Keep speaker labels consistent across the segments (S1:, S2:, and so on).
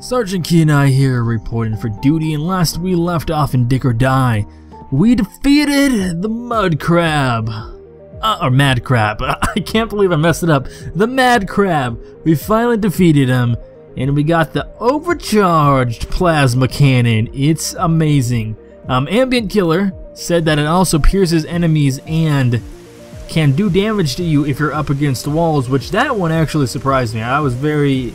S1: Sergeant Keeneye here reporting for duty and last we left off in Dig or Die, we defeated the Mud Crab. Uh, or Mad Crab. I can't believe I messed it up. The Mad Crab. We finally defeated him and we got the overcharged plasma cannon. It's amazing. Um, Ambient Killer said that it also pierces enemies and can do damage to you if you're up against walls, which that one actually surprised me. I was very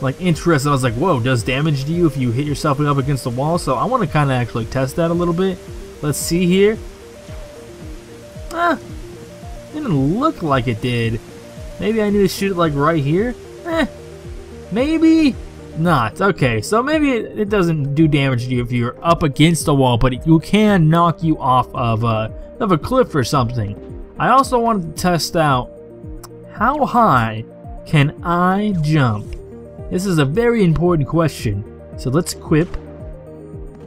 S1: like interested. I was like, whoa, does damage to you if you hit yourself up against the wall? So I want to kind of actually test that a little bit. Let's see here. Ah, didn't look like it did. Maybe I need to shoot it like right here? Eh, maybe not. Okay, so maybe it, it doesn't do damage to you if you're up against the wall, but it, you can knock you off of a, of a cliff or something. I also wanted to test out how high can I jump? This is a very important question. So let's equip.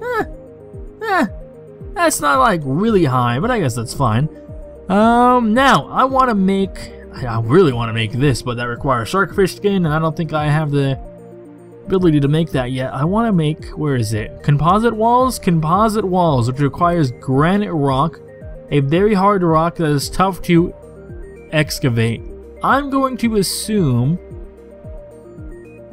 S1: Eh, eh, that's not like really high, but I guess that's fine. Um, now I want to make. I really want to make this, but that requires sharkfish skin, and I don't think I have the ability to make that yet. I want to make. Where is it? Composite walls. Composite walls, which requires granite rock, a very hard rock that is tough to excavate. I'm going to assume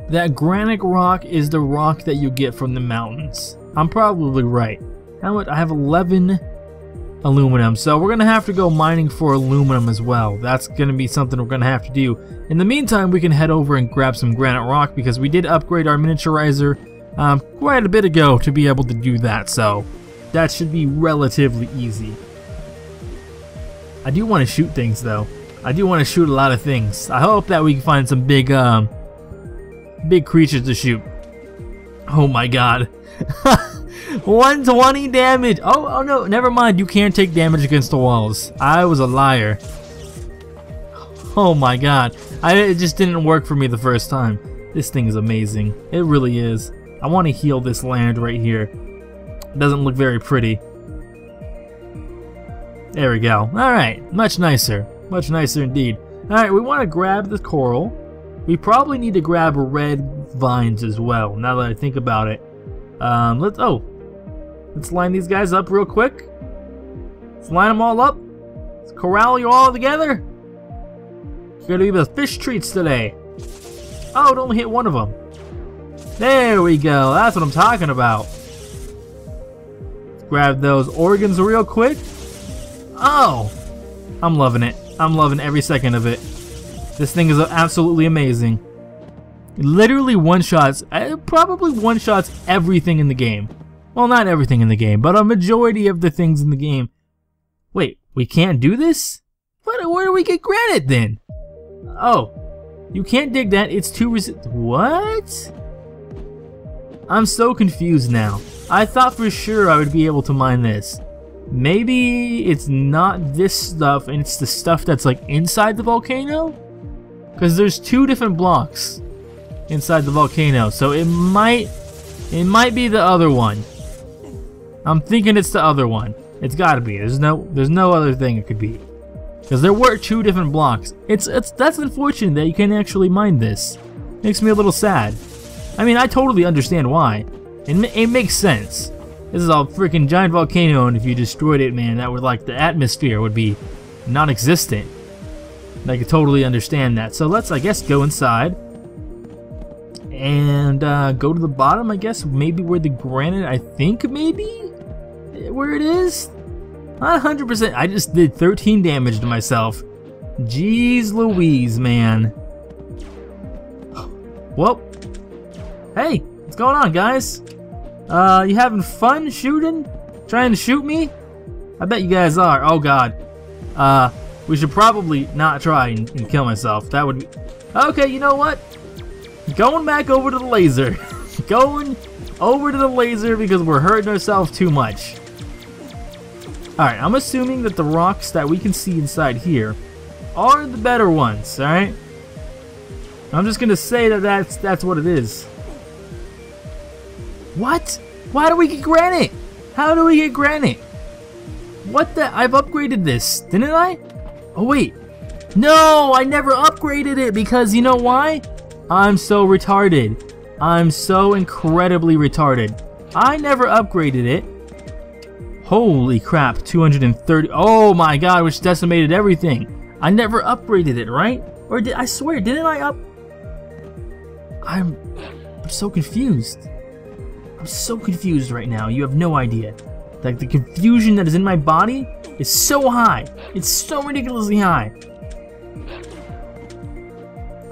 S1: that granite rock is the rock that you get from the mountains. I'm probably right. How much? I have 11 aluminum, so we're gonna have to go mining for aluminum as well. That's gonna be something we're gonna have to do. In the meantime, we can head over and grab some granite rock because we did upgrade our miniaturizer um, quite a bit ago to be able to do that, so that should be relatively easy. I do want to shoot things though. I do want to shoot a lot of things. I hope that we can find some big um, big creatures to shoot. Oh my god. 120 damage. Oh, oh no, never mind. You can't take damage against the walls. I was a liar. Oh my god. I, it just didn't work for me the first time. This thing is amazing. It really is. I want to heal this land right here. It doesn't look very pretty. There we go. Alright, much nicer. Much nicer indeed. Alright, we want to grab the coral. We probably need to grab red vines as well, now that I think about it. Um, let's, oh, let's line these guys up real quick. Let's line them all up. Let's corral you all together. It's gonna be the fish treats today. Oh, it only hit one of them. There we go, that's what I'm talking about. Let's grab those organs real quick. Oh, I'm loving it. I'm loving every second of it. This thing is absolutely amazing. Literally one-shots, uh, probably one-shots everything in the game. Well, not everything in the game, but a majority of the things in the game. Wait, we can't do this? What, where do we get granite then? Oh, you can't dig that, it's too resi- What? I'm so confused now. I thought for sure I would be able to mine this. Maybe it's not this stuff and it's the stuff that's like inside the volcano? Because there's two different blocks inside the volcano, so it might it might be the other one. I'm thinking it's the other one. It's gotta be. There's no there's no other thing it could be. Because there were two different blocks. It's it's that's unfortunate that you can't actually mine this. Makes me a little sad. I mean, I totally understand why. It, it makes sense. This is a freaking giant volcano, and if you destroyed it, man, that would like the atmosphere would be non-existent. I can totally understand that. So let's, I guess, go inside. And uh, go to the bottom, I guess, maybe where the granite, I think maybe? Where it is? Not 100%. I just did 13 damage to myself. Jeez Louise, man. Well, hey, what's going on, guys? Uh, you having fun shooting? Trying to shoot me? I bet you guys are. Oh, God. Uh, we should probably not try and, and kill myself. That would be... Okay, you know what? Going back over to the laser. Going over to the laser because we're hurting ourselves too much. Alright, I'm assuming that the rocks that we can see inside here are the better ones, alright? I'm just gonna say that that's, that's what it is. What? Why do we get granite? How do we get granite? What the? I've upgraded this, didn't I? Oh wait. No, I never upgraded it because you know why? I'm so retarded. I'm so incredibly retarded. I never upgraded it. Holy crap, 230. Oh my god, which decimated everything. I never upgraded it, right? Or did I swear, didn't I up? I'm, I'm so confused. I'm so confused right now. You have no idea. Like the confusion that is in my body is so high. It's so ridiculously high.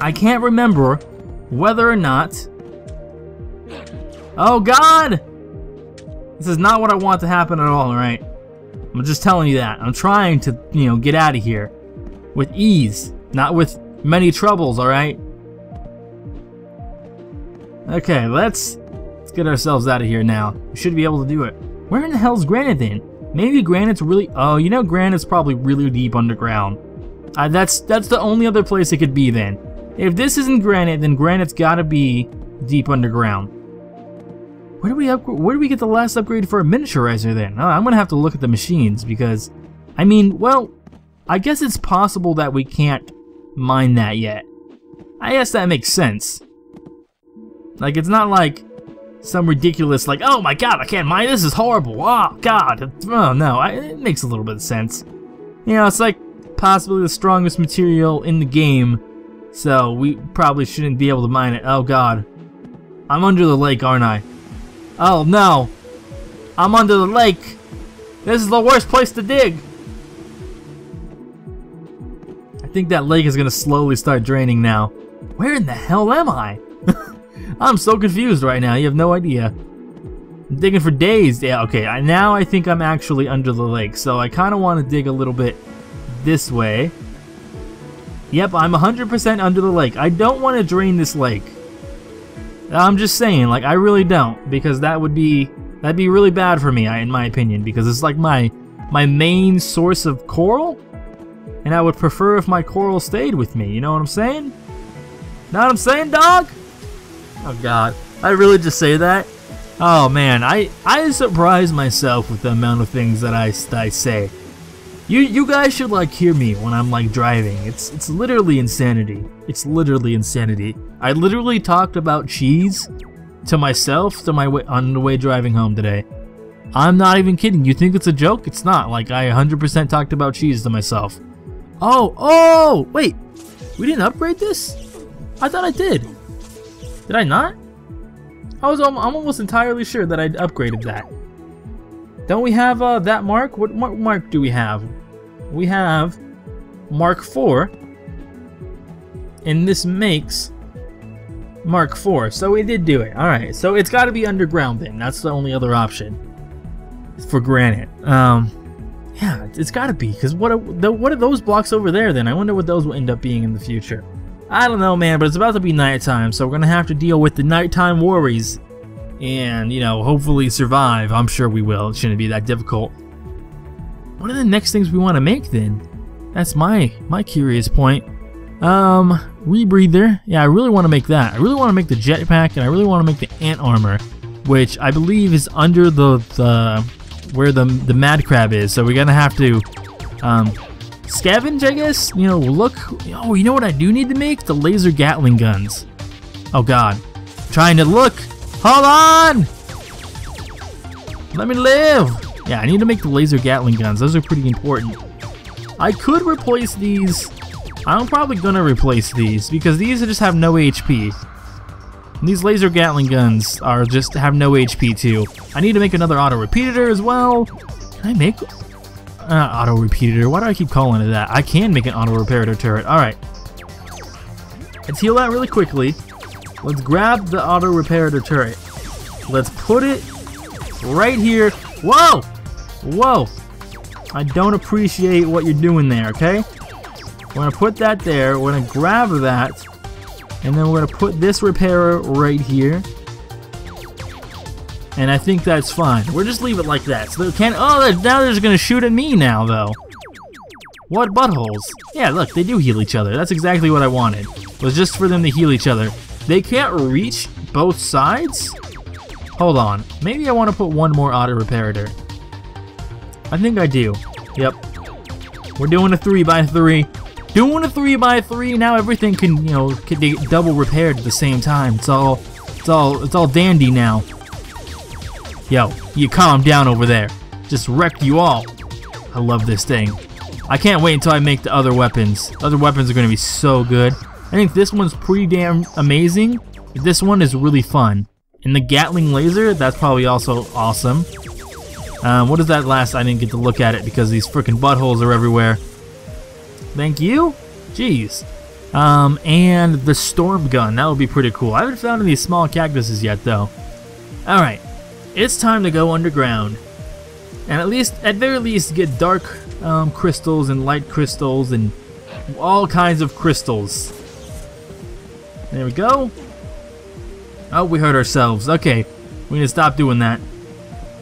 S1: I can't remember whether or not. Oh God! This is not what I want to happen at all, alright? I'm just telling you that. I'm trying to, you know, get out of here. With ease. Not with many troubles, alright? Okay, let's, let's get ourselves out of here now. We should be able to do it. Where in the hell's Granite then? Maybe Granite's really... Oh, you know Granite's probably really deep underground. Uh, that's that's the only other place it could be then. If this isn't Granite, then Granite's gotta be deep underground. Where do we upgrade? Where do we get the last upgrade for a miniaturizer then? Oh, I'm gonna have to look at the machines because, I mean, well, I guess it's possible that we can't mine that yet. I guess that makes sense. Like, it's not like some ridiculous, like, oh my god, I can't mine, this is horrible, oh god. Oh no, I, it makes a little bit of sense. You know, it's like possibly the strongest material in the game, so we probably shouldn't be able to mine it. Oh god. I'm under the lake, aren't I? Oh no! I'm under the lake! This is the worst place to dig! I think that lake is gonna slowly start draining now. Where in the hell am I? I'm so confused right now, you have no idea. I'm digging for days. Yeah, okay, I, now I think I'm actually under the lake, so I kind of want to dig a little bit this way. Yep, I'm 100% under the lake. I don't want to drain this lake. I'm just saying, like, I really don't, because that would be, that'd be really bad for me, in my opinion, because it's like my, my main source of coral, and I would prefer if my coral stayed with me, you know what I'm saying? Know what I'm saying, dog? Oh god, I really just say that? Oh man, I, I surprise myself with the amount of things that I, I say. You you guys should like hear me when I'm like driving. It's it's literally insanity. It's literally insanity. I literally talked about cheese to myself to my way on the way driving home today. I'm not even kidding. You think it's a joke? It's not. Like I 100% talked about cheese to myself. Oh, oh, wait. We didn't upgrade this? I thought I did. Did I not? I was I'm almost entirely sure that I upgraded that. Don't we have uh, that mark? What, mark do we have? We have Mark 4. And this makes Mark 4. So we did do it. Alright, so it's got to be underground then. That's the only other option for granite. Um, yeah, it's got to be. Because what, are, the, what are those blocks over there then? I wonder what those will end up being in the future. I don't know, man, but it's about to be nighttime, so we're to have to deal with the nighttime worries and, you know, hopefully survive. I'm sure we will. It shouldn't be that difficult. What are the next things we want to make then? That's my my curious point. Um, rebreather. Yeah, I really want to make that. I really want to make the jetpack, and I really want to make the ant armor, which I believe is under the the where the the mad crab is. So we're gonna have to um scavenge, I guess. You know, look. Oh, you know what I do need to make? The laser Gatling guns. Oh God, trying to look. Hold on! Let me live! Yeah, I need to make the laser Gatling guns. Those are pretty important. I could replace these. I'm probably gonna replace these because these just have no HP. And these laser Gatling guns are just have no HP too. I need to make another auto repeater as well. Can I make uh, auto repeater? Why do I keep calling it that? I can make an auto reparator turret. All right. Let's heal that really quickly. Let's grab the auto reparator turret. Let's put it right here. Whoa! Whoa! I don't appreciate what you're doing there, okay? We're gonna put that there, we're gonna grab that, and then we're gonna put this repairer right here. And I think that's fine. We'll just leave it like that. So oh, they can't, oh, now they're just gonna shoot at me now, though. What buttholes? Yeah, look, they do heal each other. That's exactly what I wanted. Was just for them to heal each other. They can't reach both sides? Hold on. Maybe I want to put one more auto reparator. I think I do. Yep. We're doing a 3 by 3 Doing a 3 by 3 Now everything can, you know, can be double repaired at the same time. It's all, It's all it's all dandy now. Yo, you calm down over there. Just wrecked you all. I love this thing. I can't wait until I make the other weapons. Other weapons are going to be so good. I think this one's pretty damn amazing. This one is really fun. And the Gatling laser, that's probably also awesome. Um, what is that last? I didn't get to look at it because these freaking buttholes are everywhere. Thank you? Jeez. Um, and the storm gun, that would be pretty cool. I haven't found any small cactuses yet though. Alright, it's time to go underground. And at least, at very least, get dark um, crystals and light crystals and all kinds of crystals. There we go. Oh, we hurt ourselves. Okay, we need to stop doing that.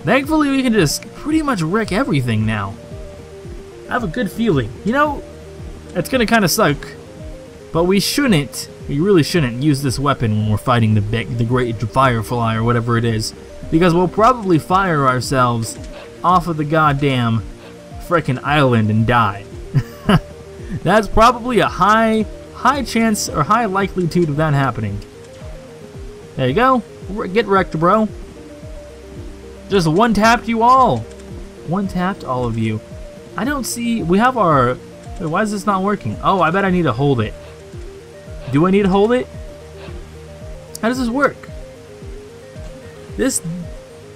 S1: Thankfully, we can just pretty much wreck everything now. I have a good feeling. You know, it's gonna kind of suck, but we shouldn't, we really shouldn't use this weapon when we're fighting the big, the great firefly or whatever it is, because we'll probably fire ourselves off of the goddamn frickin' island and die. That's probably a high, high chance or high likelihood of that happening. There you go. Get wrecked, bro. Just one tapped you all. One tapped all of you. I don't see. We have our. Wait, why is this not working? Oh, I bet I need to hold it. Do I need to hold it? How does this work? This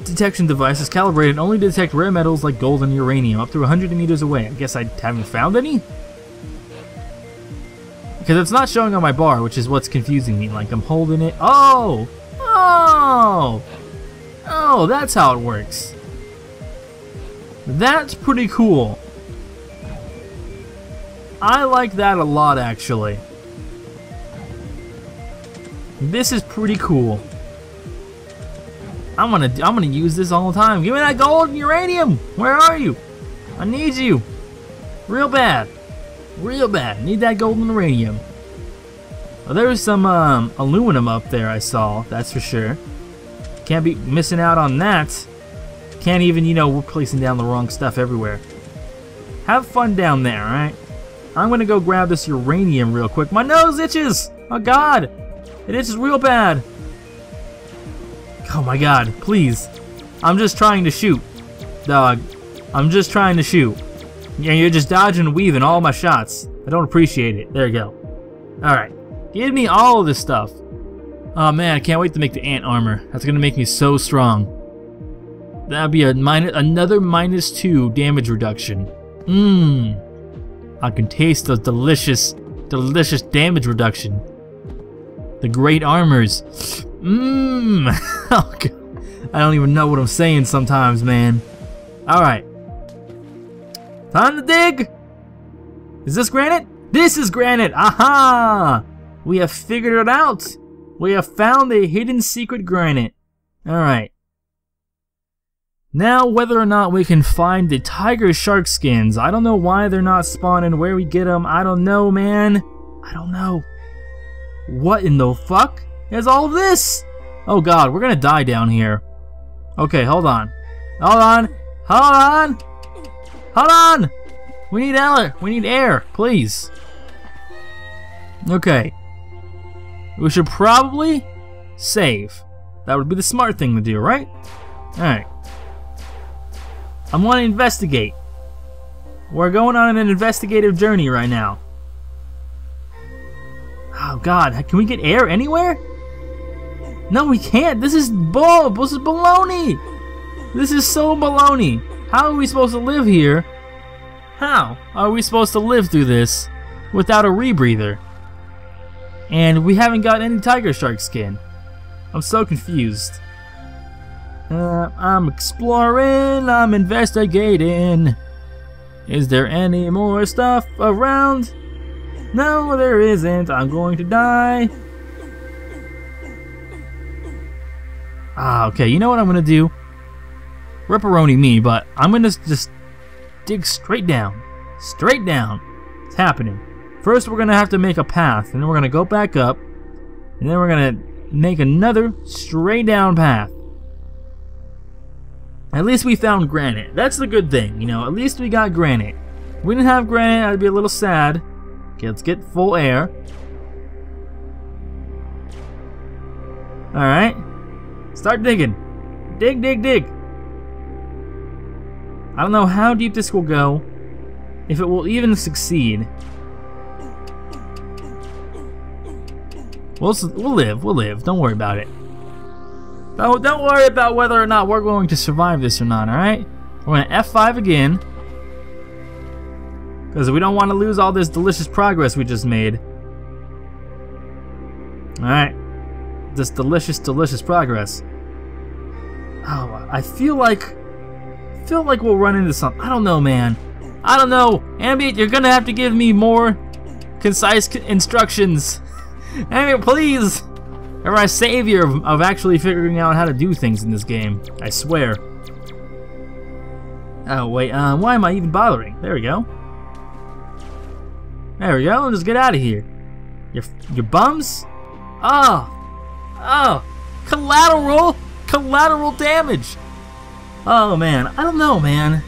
S1: detection device is calibrated only to detect rare metals like gold and uranium up to 100 meters away. I guess I haven't found any? Because it's not showing on my bar, which is what's confusing me. Like, I'm holding it. Oh! Oh! Oh, that's how it works. That's pretty cool. I like that a lot, actually. This is pretty cool. I'm gonna I'm gonna use this all the time. Give me that gold and uranium. Where are you? I need you. Real bad. Real bad. Need that gold and uranium. Well, there's some um, aluminum up there I saw, that's for sure. Can't be missing out on that. Can't even, you know, we're placing down the wrong stuff everywhere. Have fun down there, alright? I'm gonna go grab this uranium real quick. My nose itches! Oh god! It itches real bad. Oh my god, please. I'm just trying to shoot. Dog. I'm just trying to shoot. Yeah, you're just dodging and weaving all my shots. I don't appreciate it. There you go. Alright. Give me all of this stuff. Oh man, I can't wait to make the ant armor. That's gonna make me so strong. That'd be a minus, another minus two damage reduction. Mmm. I can taste the delicious, delicious damage reduction. The great armors. Mmm. oh, I don't even know what I'm saying sometimes, man. Alright. Time to dig! Is this granite? This is granite! Aha! We have figured it out! We have found a hidden secret granite. Alright. Now, whether or not we can find the tiger shark skins, I don't know why they're not spawning, where we get them, I don't know, man. I don't know. What in the fuck is all of this? Oh god, we're gonna die down here. Okay, hold on. Hold on. Hold on. Hold on. We need air. We need air, please. Okay. We should probably save. That would be the smart thing to do, right? Alright. I want to investigate. We're going on an investigative journey right now. Oh god, can we get air anywhere? No, we can't. This is bull. This is baloney. This is so baloney. How are we supposed to live here? How are we supposed to live through this without a rebreather? And we haven't got any tiger shark skin. I'm so confused. Uh, I'm exploring, I'm investigating. Is there any more stuff around? No, there isn't. I'm going to die. Ah, okay. You know what I'm to do? Ripperoni me, but I'm to just dig straight down. Straight down. It's happening. First, we're to have to make a path, and then we're to go back up, and then we're to make another straight down path. At least we found granite. That's the good thing, you know, at least we got granite. If we didn't have granite, I'd be a little sad. Okay, let's get full air. Alright. Start digging. Dig, dig, dig. I don't know how deep this will go. If it will even succeed. We'll, we'll live. We'll live. Don't worry about it. Don't, don't worry about whether or not we're going to survive this or not, alright? We're going to F5 again. Because we don't want to lose all this delicious progress we just made. Alright. This delicious, delicious progress. Oh, I feel like... I feel like we'll run into something. I don't know, man. I don't know. Ambient, you're gonna have to give me more concise instructions. Ambient, please! You're my savior of, of actually figuring out how to do things in this game. I swear. Oh, wait, uh, why am I even bothering? There we go. There we go, let's get out of here. Your, your bums? Oh! Oh! Collateral! Collateral damage! Oh man, I don't know man.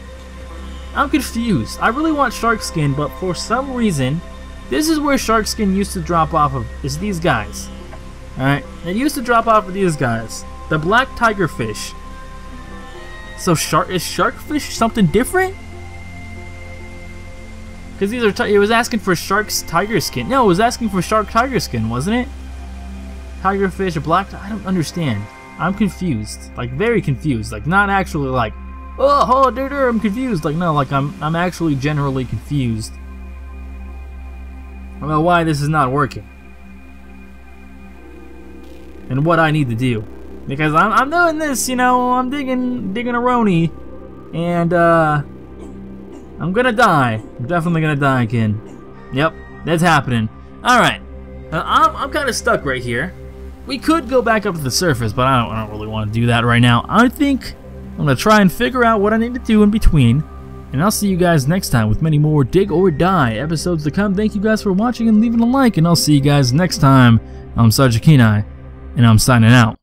S1: I'm confused. I really want shark skin, but for some reason, this is where shark skin used to drop off of, is these guys. Alright, it used to drop off of these guys. The black tiger fish. So shark is shark fish something different? Because these are, it was asking for shark's tiger skin. No, it was asking for shark tiger skin, wasn't it? Tiger fish, black, I don't understand. I'm confused, like very confused, like not actually like, oh, oh, dude, I'm confused. Like no, like I'm, I'm actually generally confused about why this is not working and what I need to do. Because I'm, I'm doing this, you know, I'm digging, digging a Roni, and, uh, I'm gonna die. I'm definitely gonna die again. Yep, that's happening. Alright, uh, I'm, I'm kind of stuck right here. We could go back up to the surface, but I don't, I don't really want to do that right now. I think I'm gonna try and figure out what I need to do in between, and I'll see you guys next time with many more Dig or Die episodes to come. Thank you guys for watching and leaving a like, and I'll see you guys next time. I'm Keeneye and I'm signing out.